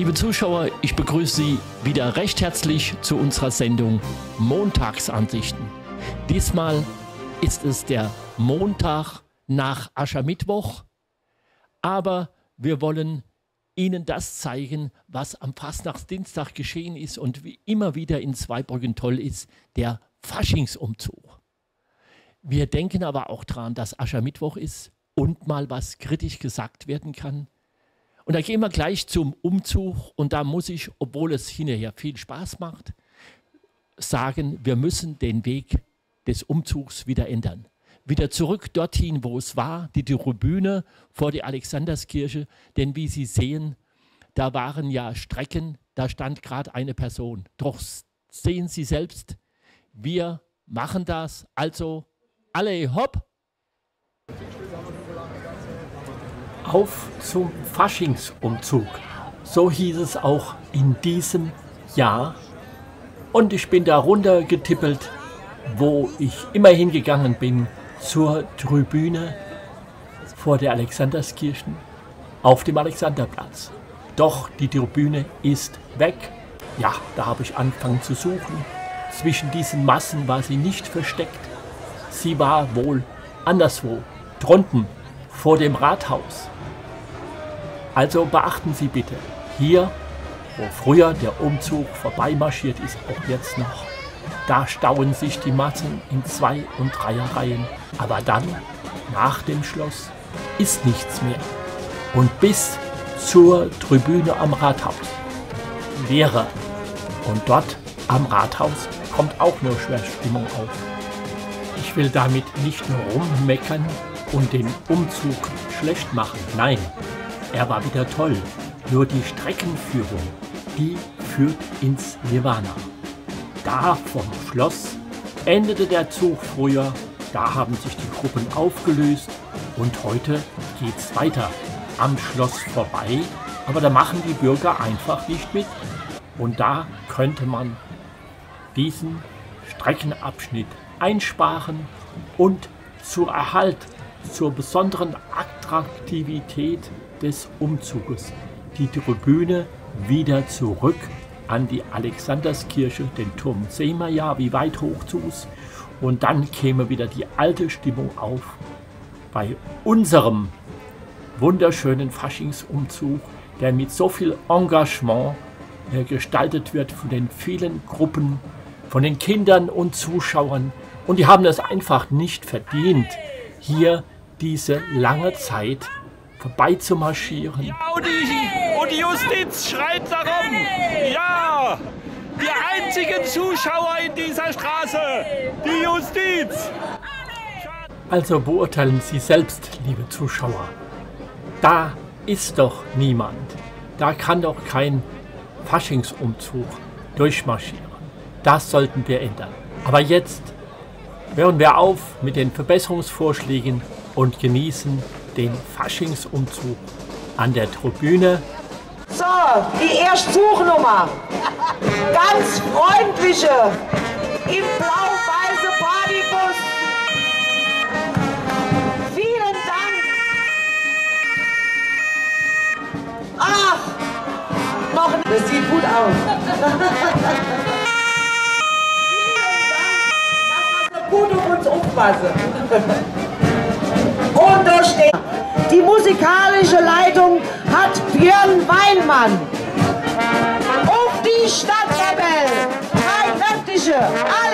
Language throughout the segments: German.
Liebe Zuschauer, ich begrüße Sie wieder recht herzlich zu unserer Sendung Montagsansichten. Diesmal ist es der Montag nach Aschermittwoch, aber wir wollen Ihnen das zeigen, was am Fastnachtsdienstag geschehen ist und wie immer wieder in Zweibrücken toll ist, der Faschingsumzug. Wir denken aber auch daran, dass Aschermittwoch ist und mal was kritisch gesagt werden kann. Und da gehen wir gleich zum Umzug und da muss ich, obwohl es hinterher viel Spaß macht, sagen, wir müssen den Weg des Umzugs wieder ändern. Wieder zurück dorthin, wo es war, die Tribüne vor der Alexanderskirche. Denn wie Sie sehen, da waren ja Strecken, da stand gerade eine Person. Doch sehen Sie selbst, wir machen das. Also alle hopp! Auf zum Faschingsumzug. So hieß es auch in diesem Jahr. Und ich bin da runtergetippelt, wo ich immer hingegangen bin, zur Tribüne vor der Alexanderskirchen auf dem Alexanderplatz. Doch die Tribüne ist weg. Ja, da habe ich angefangen zu suchen. Zwischen diesen Massen war sie nicht versteckt. Sie war wohl anderswo, drunten, vor dem Rathaus. Also beachten Sie bitte, hier, wo früher der Umzug vorbeimarschiert ist, auch jetzt noch, da stauen sich die Massen in Zwei- und Dreierreihen. Aber dann, nach dem Schloss, ist nichts mehr. Und bis zur Tribüne am Rathaus leere. Und dort am Rathaus kommt auch nur schwer Stimmung auf. Ich will damit nicht nur rummeckern und den Umzug schlecht machen. Nein, er war wieder toll. Nur die Streckenführung, die führt ins Nirvana. Da vom Schloss endete der Zug früher, da haben sich die Gruppen aufgelöst und heute geht's weiter am Schloss vorbei, aber da machen die Bürger einfach nicht mit. Und da könnte man diesen Streckenabschnitt einsparen und zur Erhalt, zur besonderen Attraktivität des Umzuges die Tribüne wieder zurück an die Alexanderskirche, den Turm sehen wir ja, wie weit hoch zu ist. Und dann käme wieder die alte Stimmung auf bei unserem wunderschönen Faschingsumzug, der mit so viel Engagement äh, gestaltet wird von den vielen Gruppen, von den Kindern und Zuschauern. Und die haben es einfach nicht verdient, hier diese lange Zeit vorbei zu marschieren. Ja, und die, und die Justiz schreit darum. Ja, die einzigen Zuschauer in dieser Straße, die Justiz. Also beurteilen Sie selbst, liebe Zuschauer. Da ist doch niemand. Da kann doch kein Faschingsumzug durchmarschieren. Das sollten wir ändern. Aber jetzt hören wir auf mit den Verbesserungsvorschlägen und genießen den Faschingsumzug an der Tribüne. So, die erste Suchnummer. Ganz freundliche im blau-weiße Partybus. Vielen Dank. Ach, noch ein... Das sieht gut aus. Vielen Dank, dass wir so gut auf uns aufpassen. Und da steht, die musikalische Leitung hat Björn Weilmann. Auf die drei kräftige, alle, alle,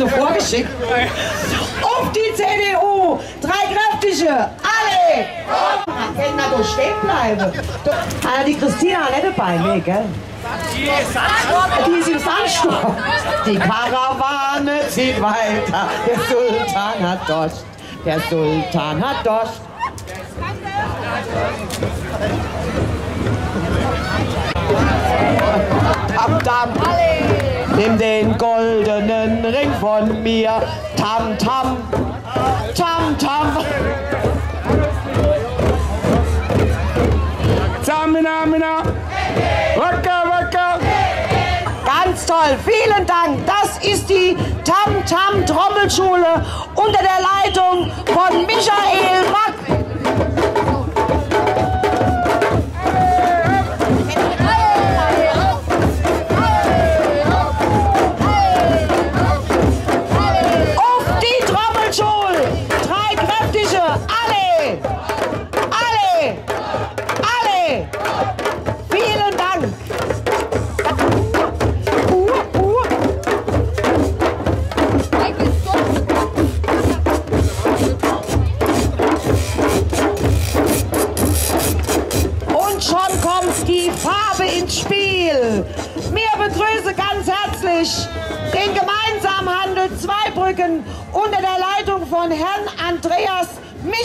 Du vorgeschickt? Auf die CDU! Drei kräftige! Alle! Wenn wir doch stehen bleiben. Ah, die Christina hat nicht dabei, nee, gell? Die ist im Sandsturm. Die Karawane zieht weiter. Der Sultan hat Durst. Der Sultan hat Durst. Tam Tam. Nimm den goldenen Ring von mir. Tam Tam. Tam Tam. Zamina, mina! Wacker, wacker! Ganz toll, vielen Dank. Das ist die Tam Tam Trommelschule unter der Leitung von Michael Mack.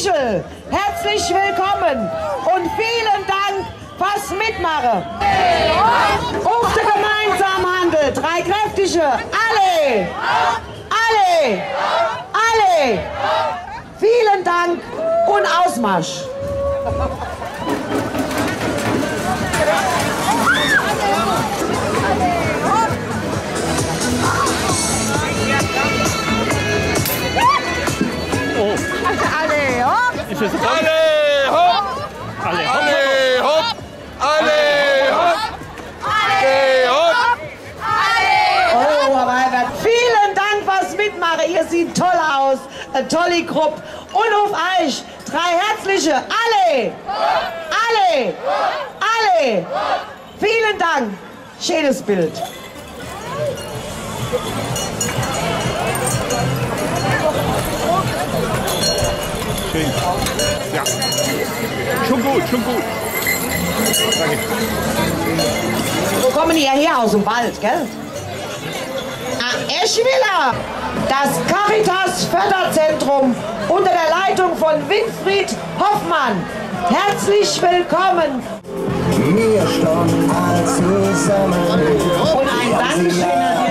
Michel. Herzlich willkommen und vielen Dank fürs Mitmachen. Der Gemeinsamhandel, drei kräftige, alle, alle, alle. Vielen Dank und Ausmarsch. Alle, hopp! Ist es Alle, hopp! alle hopp. Alle, hopp! Alle, hopp! Alle, hopp! Oh, aber Herbert, vielen Dank fürs Mitmachen. Ihr seht toll aus. Eine tolle Gruppe. Und auf euch drei herzliche. Alle. Alle. Alle. Vielen Dank. Schönes Bild. Schön. Ja. Schon gut, schon gut. Danke. Wo kommen die her? Aus dem Wald, gell? Ah, Eschwiller. Das Caritas Förderzentrum unter der Leitung von Winfried Hoffmann. Herzlich willkommen. Wir all zusammen. Und ein Dankeschön an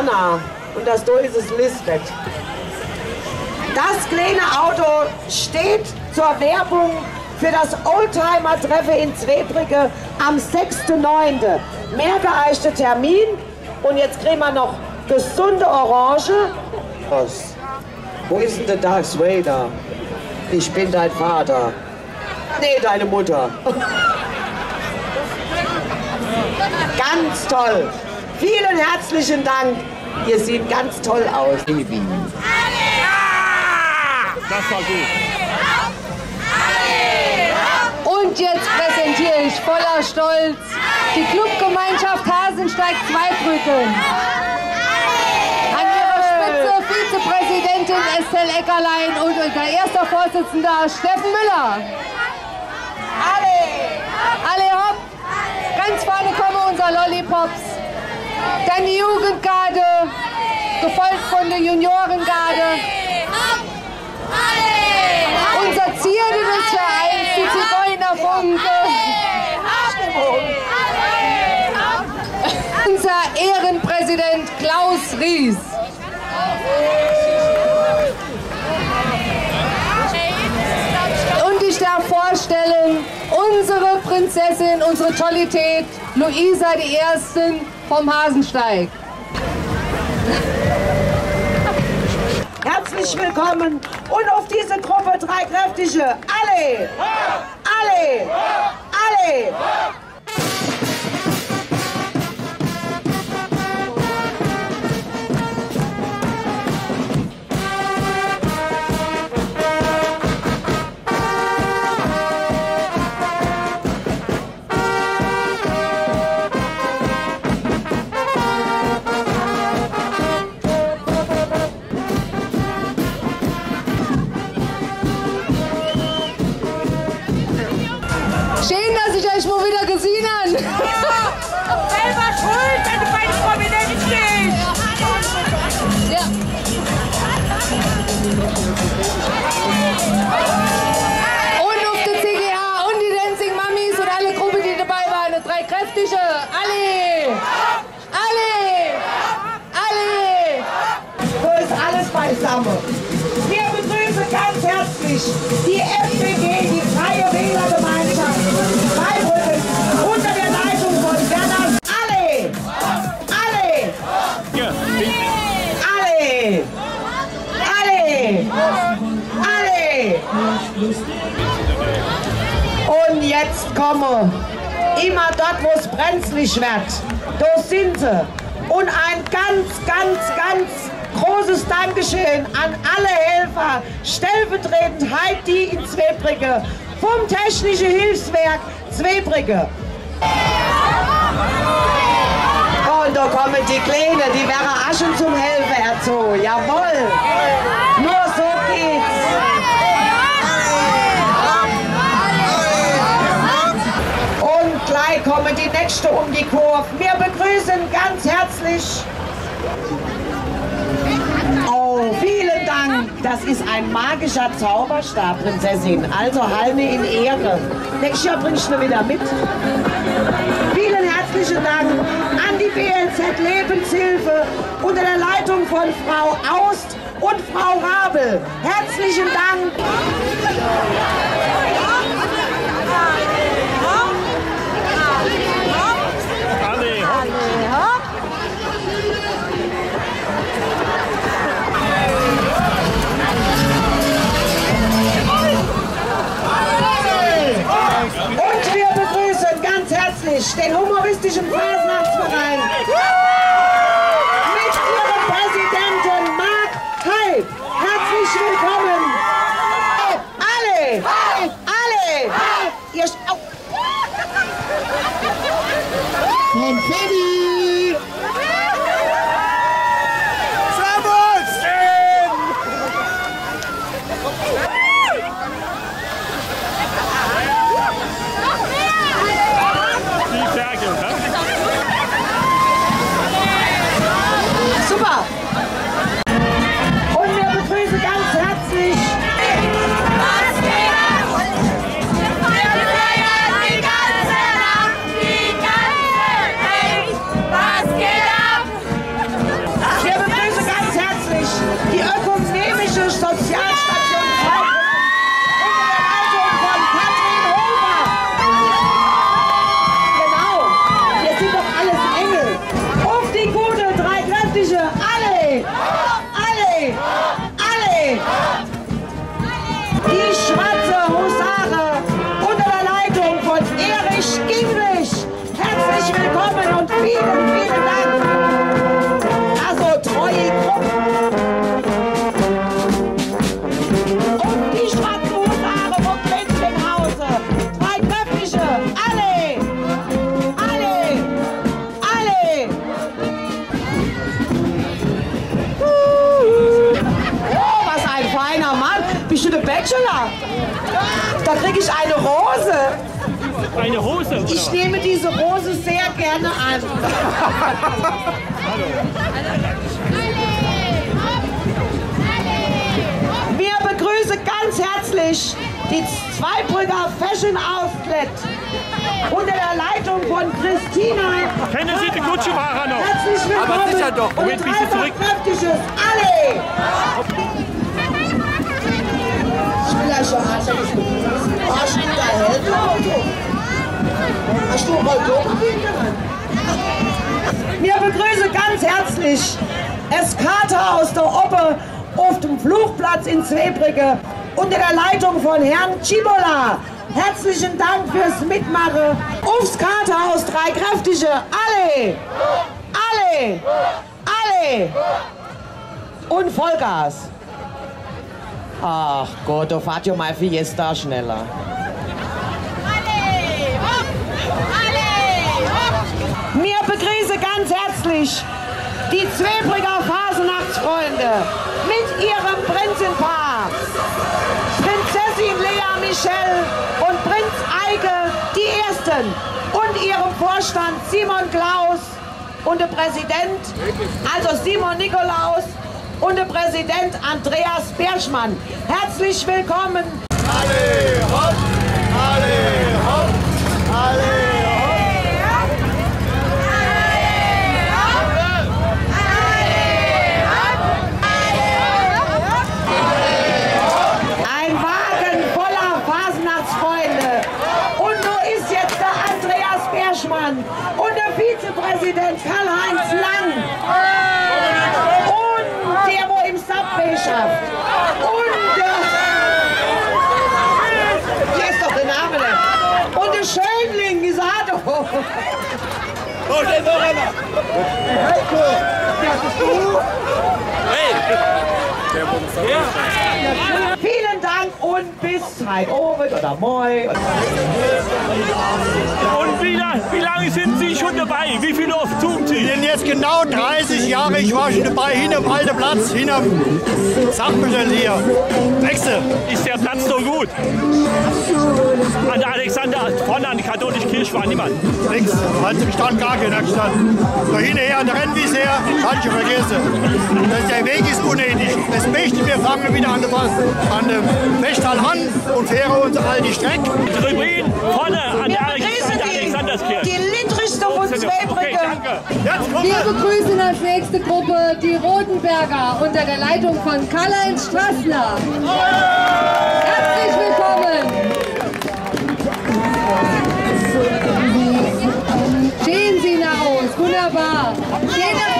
Erna und das da ist es. Das kleine Auto steht zur Werbung für das Oldtimer-Treffen in Zwebrücke am 6.9. Mehr geeichte Termin und jetzt kriegen wir noch gesunde Orange. Was? Wo ist denn der Darth Vader? Ich bin dein Vater. Nee, deine Mutter. Ganz toll. Vielen herzlichen Dank. Ihr seht ganz toll aus. Das war gut. Und jetzt präsentiere ich voller Stolz die Clubgemeinschaft Hasensteig-Zweibrücken. An ihrer Spitze Vizepräsidentin Estelle Eckerlein und unser erster Vorsitzender Steffen Müller. Alle! Alle hopp! Ganz vorne kommen unser Lollipops. Dann die Jugendgarde, gefolgt von der Juniorengarde. Unser Zierde des Vereins, die Zigeunerfunke. Unser Ehrenpräsident Klaus Ries. Und ich darf vorstellen, unsere Prinzessin, unsere Tollität, Luisa die Ersten vom Hasensteig. Herzlich willkommen und auf diese Truppe drei kräftige. Alle! Alle! Alle! Komme. Immer dort, wo es brenzlig wird. Da sind sie. Und ein ganz, ganz, ganz großes Dankeschön an alle Helfer, stellvertretend Heidi in Zwebrücke, vom Technische Hilfswerk Zwebrücke. Und da kommen die Kleine, die wäre Aschen zum Helfer erzogen. Jawohl. Nur so geht's. Kommen die Nächste um die Kurve. Wir begrüßen ganz herzlich. Oh, vielen Dank. Das ist ein magischer Zauberstab, Prinzessin. Also halte in Ehre. Nächstes Jahr bringst du wieder mit. Vielen herzlichen Dank an die BLZ Lebenshilfe unter der Leitung von Frau Aust und Frau Rabel. Herzlichen Dank. PlayStation 5 Eine Hose. Oder? Ich nehme diese Rose sehr gerne an. Wir begrüßen ganz herzlich die Zweibrücker Fashion Outlet unter der Leitung von Christina. Kennen Sie die Kutschenfahrer noch? Herzlich willkommen. Aber sicher doch. Und Moment, wie sie zurück- Alle. Ich will ja schon herzlich begrüßen. Hast du Rollo? Wir begrüßen ganz herzlich Eskata aus der Oppe auf dem Flugplatz in Zwebrücke unter der Leitung von Herrn Cibola. Herzlichen Dank fürs Mitmachen. Aufs Katerhaus, drei kräftige, alle, alle, alle und Vollgas. Ach Gott, da fahrt ja mal Fiesta schneller. Wir begrüßen ganz herzlich die Zwebrücker Fasernachtsfreunde mit ihrem Prinzenpaar. Prinzessin Lea Michelle und Prinz Eike, die Ersten. Und ihrem Vorstand Simon Klaus und der Präsident, also Simon Nikolaus und der Präsident Andreas Berschmann. Herzlich willkommen. Ein Hoje não, Renan! Ei, pô! Ei! Quer a und bis heute Abend oder morgen. Und wie, la- wie lange sind Sie schon dabei? Wie viele oft tun Sie? Ich bin jetzt genau 30 Jahre, ich war schon dabei, hinterm alten Platz, hinterm Sachmittel hier. Wechsel. Ist der Platz so gut? An der Alexander, vorne an die katholische Kirche war niemand. Nix, hat im Stand gar keiner gestanden. Da hinterher an der Rennwiese her, kann ich vergessen. Der Weg ist unendlich. Das Beste, wir fangen wieder an, der, an dem Festtal an und fahren uns all die Strecke. Tribün vorne an Wir der, Alexanderskirche. die Littrichste von Okay, Zweibrücke. Wir begrüßen als nächste Gruppe die Rotenberger unter der Leitung von Karl-Heinz Strassner. Herzlich willkommen. Stehen Sie nach aus, wunderbar. Schön, dass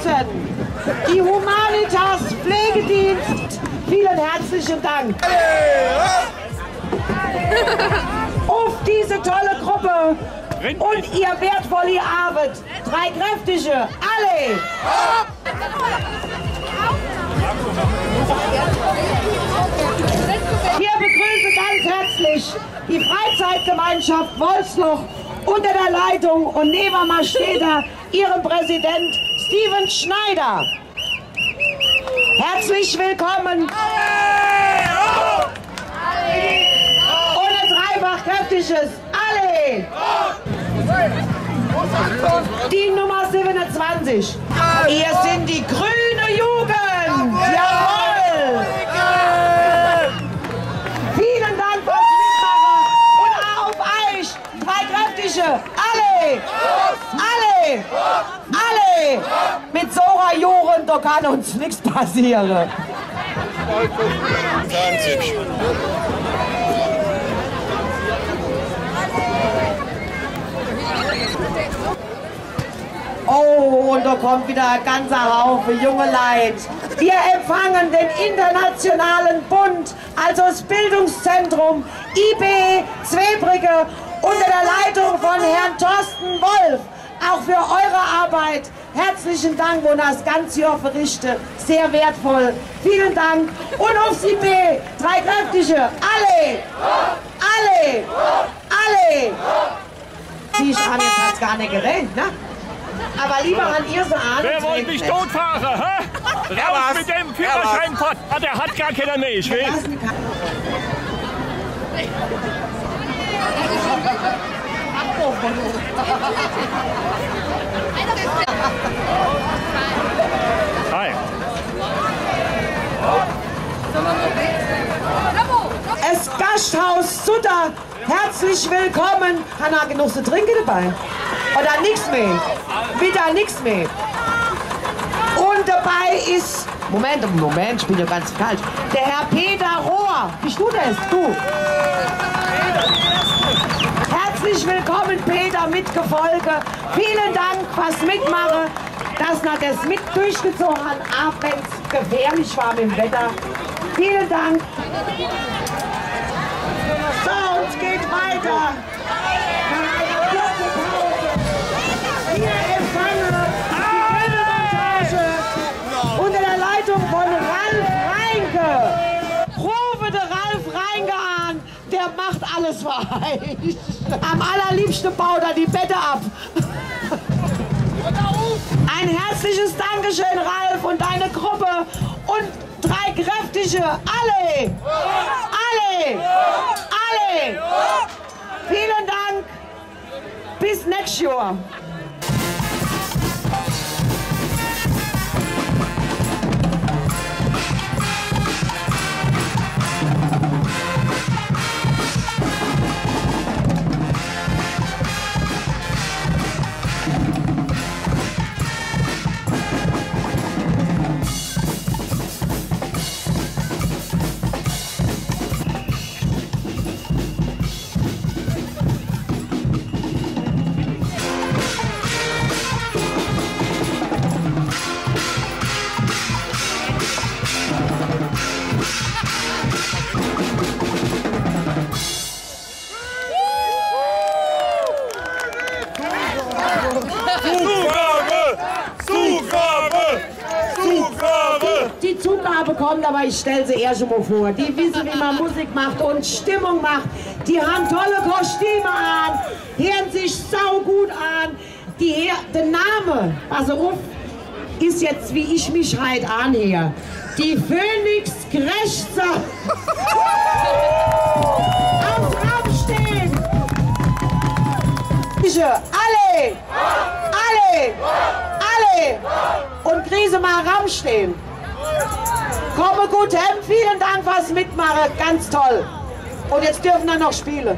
begrüßen die Humanitas Pflegedienst. Vielen herzlichen Dank. Auf diese tolle Gruppe und ihr wertvolle Arbeit. Drei kräftige, alle. Wir begrüßen ganz herzlich die Freizeitgemeinschaft Wolfsloch unter der Leitung und neben mir steht da ihren Präsident Steven Schneider. Herzlich willkommen. Ein dreifach kräftiges Alle. Die Nummer 27. Ihr sind die grüne Jugend. Jawohl. Vielen Dank fürs Mitmachen und auf euch, drei kräftige, alle, alle, Mit so einer Jugend, da kann uns nichts passieren. Oh, und da kommt wieder ein ganzer Haufen junge Leid. Wir empfangen den Internationalen Bund, also das Bildungszentrum IB Zwebrücke unter der Leitung von Herrn Thorsten Wolf. Auch für eure Arbeit herzlichen Dank, wo das ganz Jahr verrichte. Sehr wertvoll. Vielen Dank. Und aufs IB, drei kräftige. Alle! Alle! Alle! Die ich an, jetzt hat's gar nicht geregnet, ne? Aber lieber an ihr so an. Wer wollte mich totfahren? Hä? Raus mit dem Führerschein! Ah, der hat gar keiner mehr, ich will. Hi. Es Gasthaus Sutter, herzlich willkommen. Hanna, genug zu trinken dabei? Oder nichts mehr? Wieder nichts mehr. Und dabei ist, Moment, Moment, ich bin ja ganz falsch, der Herr Peter Rohr. Bist du das? Du. Herzlich willkommen, Peter, mit Gefolge. Vielen Dank fürs Mitmachen, dass wir das mit durchgezogen haben, auch wenn es gefährlich war mit dem Wetter. Vielen Dank. So, und es geht weiter. Alles falsch. Am allerliebsten baut er die Bette ab. Ein herzliches Dankeschön, Ralf, und deine Gruppe und drei kräftige. Alle! Alle! Alle! Vielen Dank. Bis next year. Ich stelle sie erst mal vor. Die wissen, wie man Musik macht und Stimmung macht. Die haben tolle Kostüme an, hören sich sau gut an. Die, der Name, pass auf, ist jetzt, wie ich mich halt anhehe. Die Phoenix Krächzer. Auf. Bitte, Alle! Alle! Alle! Und Krise mal Rammstein. Komme gut hem, vielen Dank fürs Mitmachen, ganz toll. Und jetzt dürfen wir noch spielen.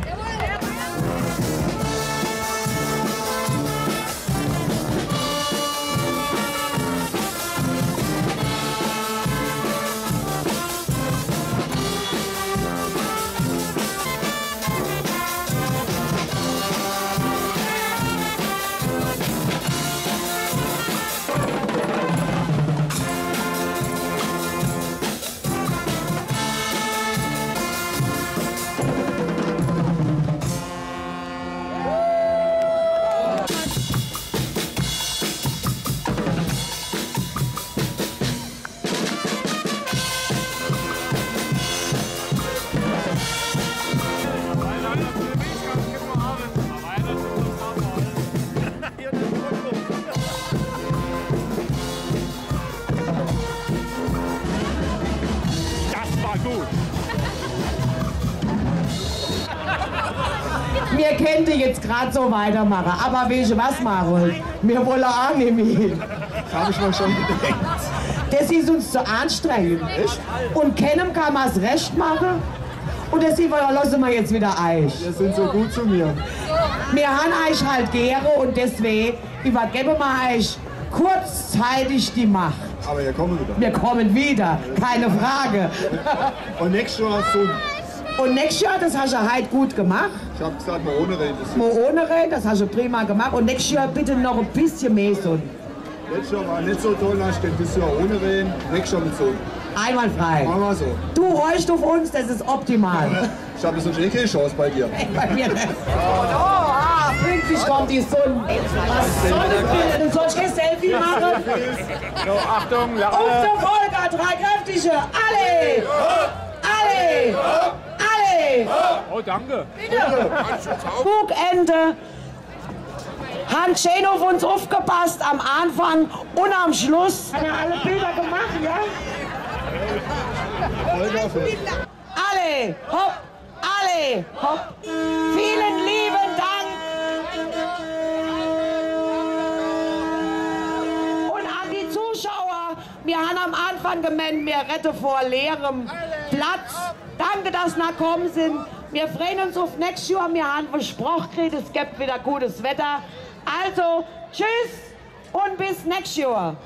Wir könnten jetzt gerade so weitermachen, aber welche was, Marol? Wir wollen auch nicht mehr. Habe ich mir schon gedacht. Das ist uns zu anstrengend. Und keinem kann man es recht machen. Und deswegen lassen wir jetzt wieder euch. Wir sind so gut zu mir. Wir haben euch halt gerne und deswegen übergeben wir euch kurzzeitig die Macht. Aber wir kommen wieder. Wir kommen wieder, keine Frage. Und nächstes Jahr so. Und nächstes Jahr, das hast du heute gut gemacht. Ich habe gesagt, mal ohne reden. Das Mal ohne Reden, das hast du prima gemacht. Und nächstes Jahr bitte noch ein bisschen mehr so. Letztes Jahr war nicht so toll, ich denke, das Jahr ohne reden. Nächstes Jahr mit so. Einwandfrei. Machen wir so. Du horchst auf uns, das ist optimal. Ich habe sonst eh keine Chance bei dir. Bei mir nicht. Oh, ah, pünktlich kommt die Sonne. Was soll das denn? Soll ich kein Selfie machen? So, Achtung, Auf der Volker, drei kräftige. Alle! Alle! Oh, danke. Bugende. Haben schön auf uns aufgepasst am Anfang und am Schluss. Haben ja alle Bilder gemacht, ja? Alle, hopp, alle, hopp. Vielen lieben Dank. Und an die Zuschauer, wir haben am Anfang gemeint, wir retten vor leerem Platz. Danke, dass ihr gekommen sind. Wir freuen uns auf nächstes Jahr. Wir haben versprochen, es gibt wieder gutes Wetter. Also, tschüss und bis nächstes Jahr.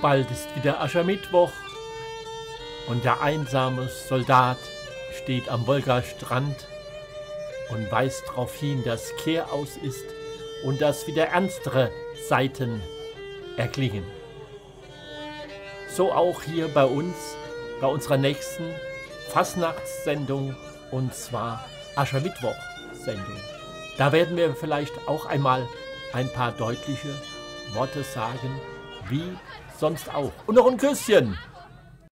Bald ist wieder Aschermittwoch und der einsame Soldat steht am Wolgastrand und weist darauf hin, dass Kehr aus ist und dass wieder ernstere Seiten erklingen. So auch hier bei uns, bei unserer nächsten Fastnachtssendung und zwar Aschermittwoch-Sendung. Da werden wir vielleicht auch einmal ein paar deutliche Worte sagen, wie sonst auch. Und noch ein Küsschen